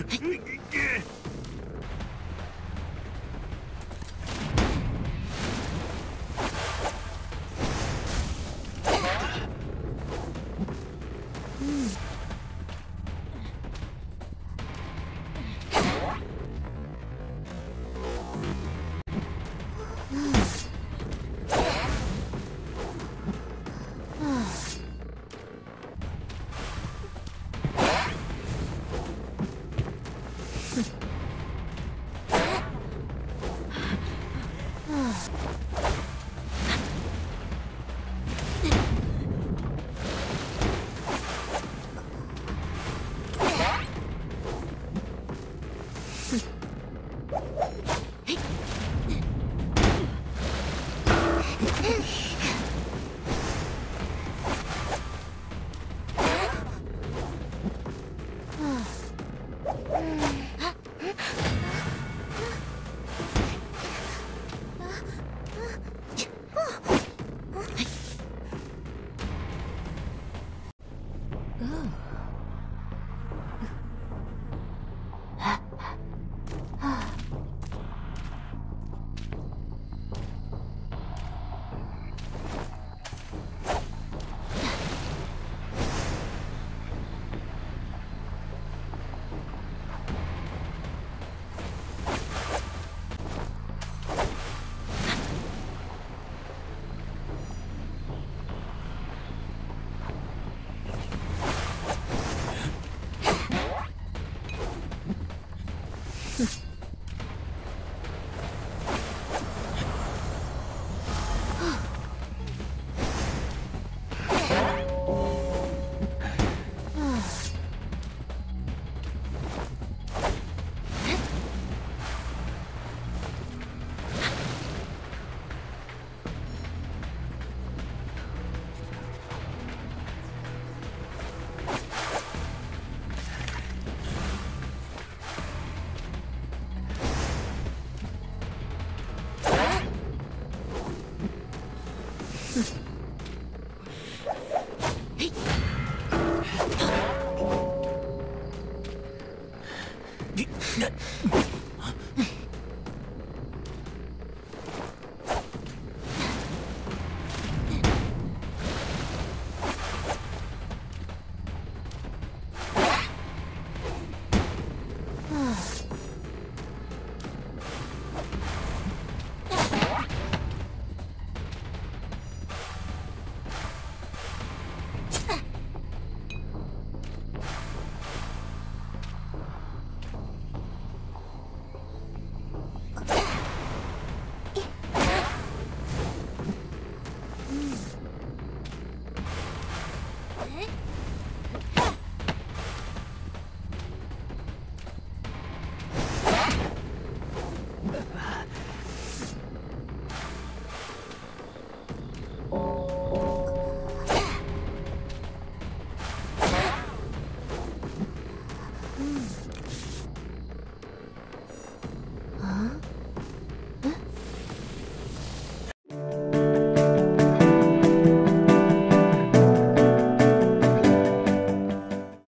いけいけ! Oh. 哼